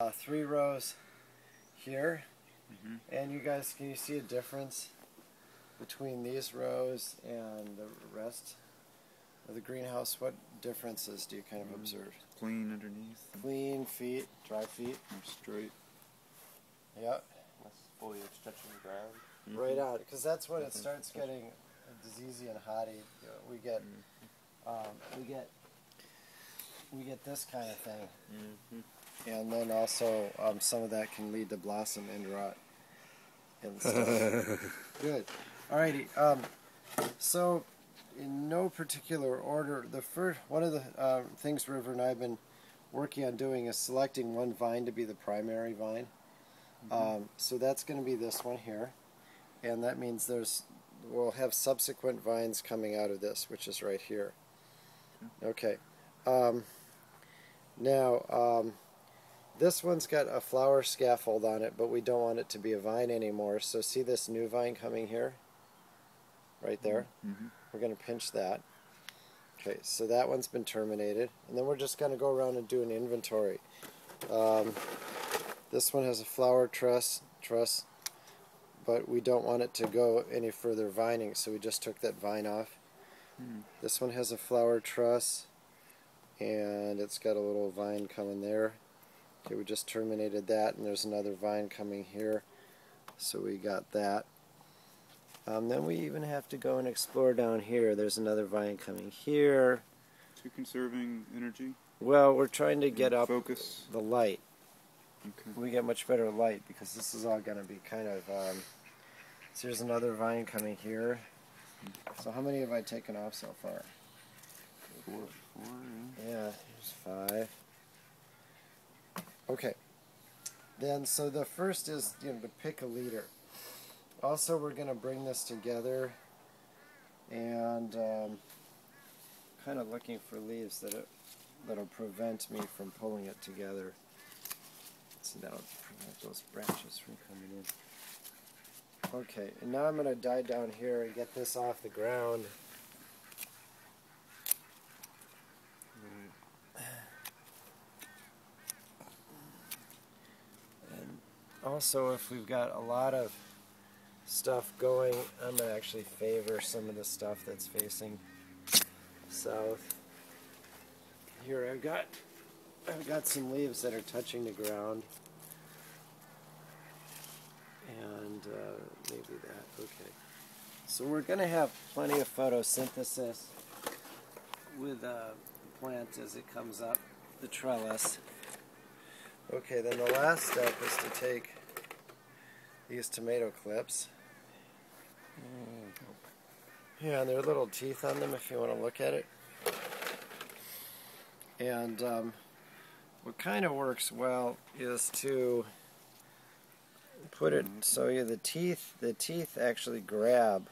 uh, three rows here. Mhm. And you guys, can you see a difference between these rows and the rest of the greenhouse? What differences do you kind of Mm. observe? Clean underneath. Clean feet, dry feet. More straight. Yep. Less foliage touching the ground. Right out, because that's when it starts getting diseasy and hotty. You know, we get, um, we get, we get this kind of thing, Mm-hmm. And then also um, some of that can lead to blossom end rot and stuff. Good. Alrighty. Um, so, in no particular order, the first one of the uh, things River and I have been working on doing is selecting one vine to be the primary vine. Um, so that's going to be this one here, and that means there's we'll have subsequent vines coming out of this, which is right here. Okay. Um, now, um, this one's got a flower scaffold on it, but we don't want it to be a vine anymore. So see this new vine coming here? Right there? Mm-hmm. We're going to pinch that. Okay, so that one's been terminated. And then we're just going to go around and do an inventory. Um, this one has a flower truss, truss, but we don't want it to go any further vining, so we just took that vine off. Hmm. This one has a flower truss, and it's got a little vine coming there. Okay, we just terminated that, and there's another vine coming here, so we got that. Um, then we even have to go and explore down here. There's another vine coming here. Too conserving energy. Well, we're trying to get up Focus. the light. Okay. We get much better light because this is all going to be kind of. Um, so there's another vine coming here. So how many have I taken off so far? Four. Four. Yeah. Yeah, here's five. Okay. Then, so the first is you know to pick a leader. Also, we're going to bring this together, and um, kind of looking for leaves that that'll prevent me from pulling it together. So that'll prevent those branches from coming in. Okay, and now I'm going to die down here and get this off the ground. Right. And also, if we've got a lot of stuff going, I'm going to actually favor some of the stuff that's facing south. Here I've got I've got some leaves that are touching the ground. And uh, maybe that, okay. So we're going to have plenty of photosynthesis with uh, the plant as it comes up the trellis. Okay, then the last step is to take these tomato clips. Yeah, and there are little teeth on them if you want to look at it. And um, what kind of works well is to put it so you the teeth the teeth actually grab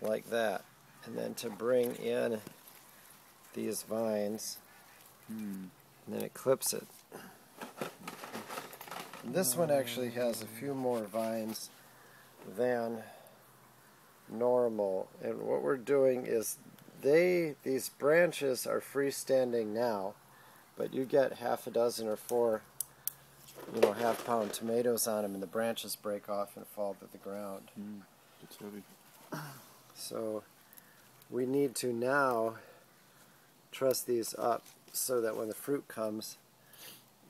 like that, and then to bring in these vines, Hmm. and then it clips it. This one actually has a few more vines than normal. And what we're doing is they these branches are freestanding now, but you get half a dozen or four you know, half pound tomatoes on them and the branches break off and fall to the ground. Hmm. It's heavy. So we need to now truss these up so that when the fruit comes,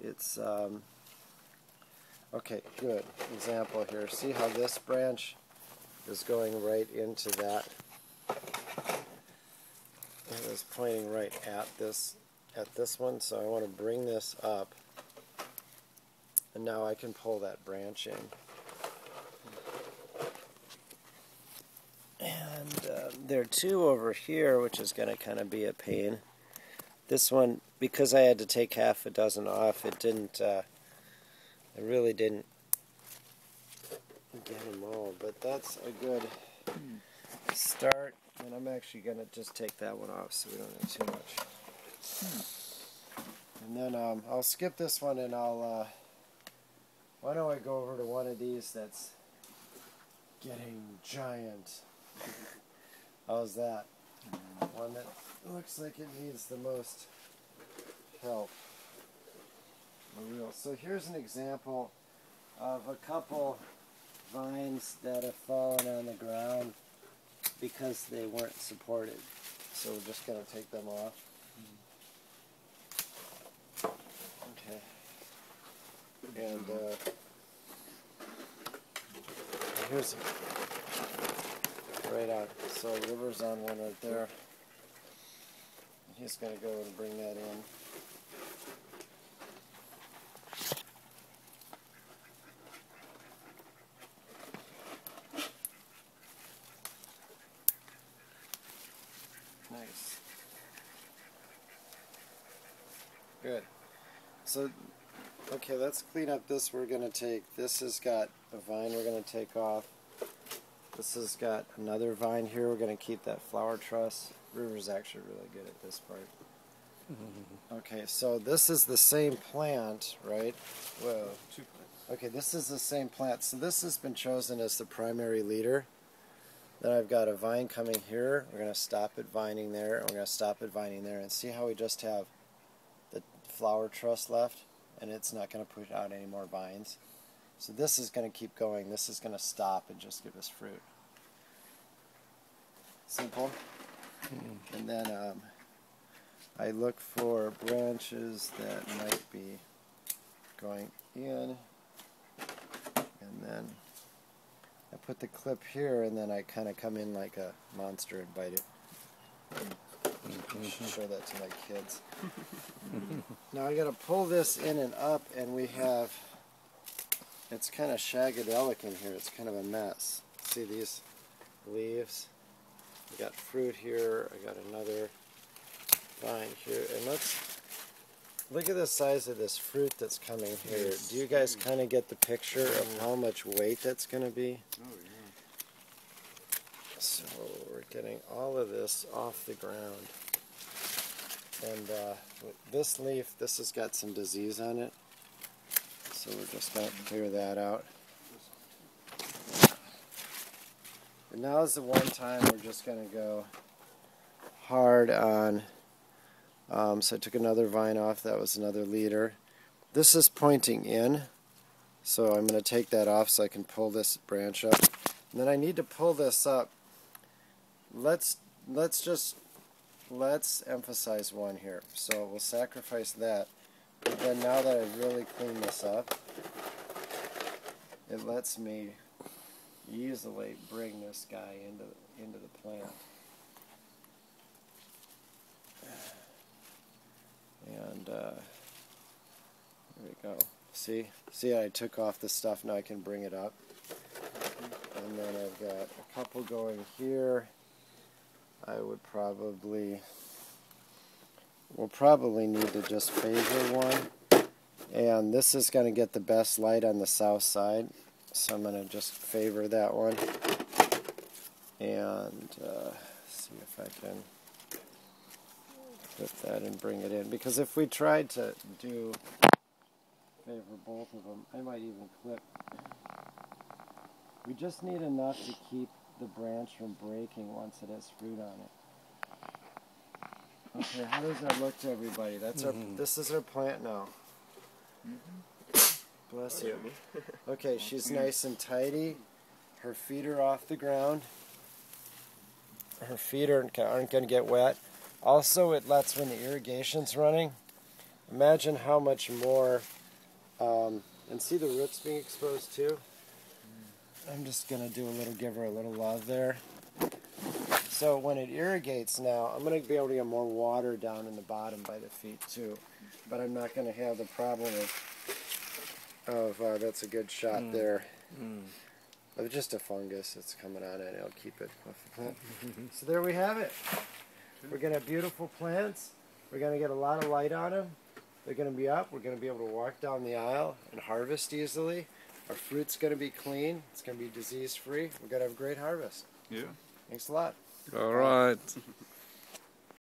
it's um, okay. Good example here. See how this branch is going right into that. It was pointing right at this at this one, so I want to bring this up, and now I can pull that branch in. And uh, there are two over here, which is going to kind of be a pain. This one, because I had to take half a dozen off, it didn't, uh, I really didn't get them all. But that's a good start. And I'm actually going to just take that one off so we don't have too much. And then um, I'll skip this one and I'll, uh, why don't I go over to one of these that's getting giant. How's that? One that looks like it needs the most help. So here's an example of a couple vines that have fallen on the ground because they weren't supported. So we're just going to take them off. Okay. And uh, here's right on. So River's on one right there. He's going to go and bring that in. Nice. Good. So, okay, let's clean up this. We're going to take, this has got a vine we're going to take off. This has got another vine here. We're going to keep that flower truss. River's actually really good at this part. Okay, so this is the same plant, right? Whoa. Two plants. Okay, this is the same plant. So this has been chosen as the primary leader. Then I've got a vine coming here. We're going to stop it vining there. And we're going to stop it vining there. And see how we just have the flower truss left? And it's not going to push out any more vines. So this is going to keep going. This is going to stop and just give us fruit. Simple. And then um, I look for branches that might be going in. And then I put the clip here and then I kind of come in like a monster and bite it. Should show that to my kids. now I got to pull this in and up and we have, it's kind of shagadelic in here. It's kind of a mess. See these leaves? I got fruit here. I got another vine here. And let's look at the size of this fruit that's coming here. Do you guys kind of get the picture of how much weight that's going to be? Oh, yeah. So we're getting all of this off the ground. And uh, this leaf, this has got some disease on it. So we're just going to clear that out. And now is the one time we're just going to go hard on. Um, so I took another vine off. That was another leader. This is pointing in. So I'm going to take that off so I can pull this branch up. And then I need to pull this up. Let's let's just let's emphasize one here. So we'll sacrifice that. But then now that I've really cleaned this up, it lets me easily bring this guy into into the plant. And uh, there we go. See, see, I took off the stuff. Now I can bring it up. And then I've got a couple going here. I would probably, we'll probably need to just favor one. And this is going to get the best light on the south side. So I'm going to just favor that one. And uh, see if I can put that and bring it in. Because if we tried to do favor both of them, I might even clip. We just need enough to keep the branch from breaking once it has fruit on it. Okay, how does that look to everybody? That's our. This is our plant now. Bless you. Okay, she's nice and tidy. Her feet are off the ground. Her feet aren't, aren't going to get wet. Also, it lets when the irrigation's running. Imagine how much more. Um, and see the roots being exposed too. I'm just gonna do a little, give her a little love there. So when it irrigates now, I'm gonna be able to get more water down in the bottom by the feet too. But I'm not gonna have the problem of, of uh, that's a good shot there. Of just a fungus that's coming on it. I'll keep it off the plant. so there we have it. We're gonna have beautiful plants. We're gonna get a lot of light on them. They're gonna be up. We're gonna be able to walk down the aisle and harvest easily. Our fruit's going to be clean. It's going to be disease free. We're going to have a great harvest. Yeah. Thanks a lot. All right.